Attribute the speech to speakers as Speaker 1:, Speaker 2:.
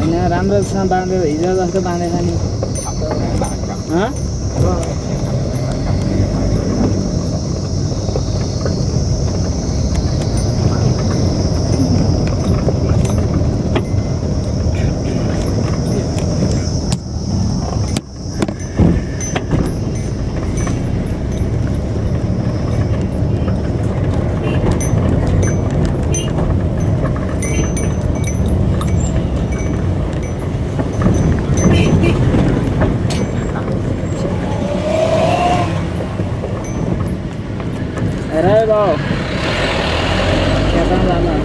Speaker 1: होइन राम्रोसँग बाँधेर हिजो जस्तो बाँधेछ नि। हँ? Hello. Siapa lama?